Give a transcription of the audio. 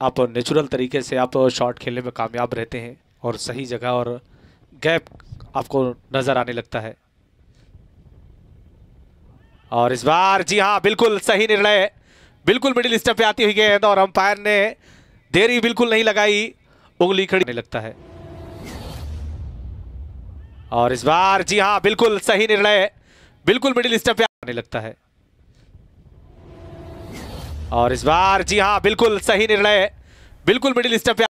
आप नेचुरल तरीके से आप शॉट खेलने में कामयाब रहते हैं और सही जगह और गैप आपको नज़र आने लगता है। और इस बार, जी हाँ बिल्कुल सही निर्णय, बिल्कुल मिडिल स्टेप पे आती हुई गेंद और अंपायर ने देरी बिल्कुल नहीं लगाई, उंगली खड़ी लगता है। और इस बार, जी हाँ बिल्कुल सही निर्णय, बिल्कुल मिडिल स्टेप पे आने लगता है। और इस बार जी हाँ बिल्कुल सही निर्णय बिल्कुल मिडिल स्टेप पे